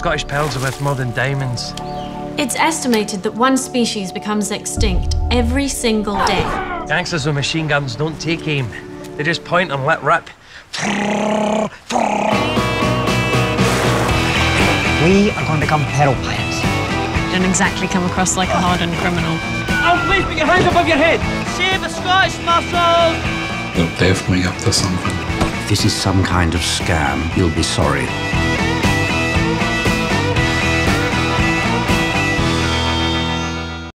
Scottish pearls are worth more than diamonds. It's estimated that one species becomes extinct every single day. Gangsters with machine guns don't take aim. They just point and let rip. We are going to become peril pirates. Don't exactly come across like a hardened criminal. Oh, please put your hands above your head. Save the Scottish mussels. They're definitely up to something. If this is some kind of scam, you'll be sorry.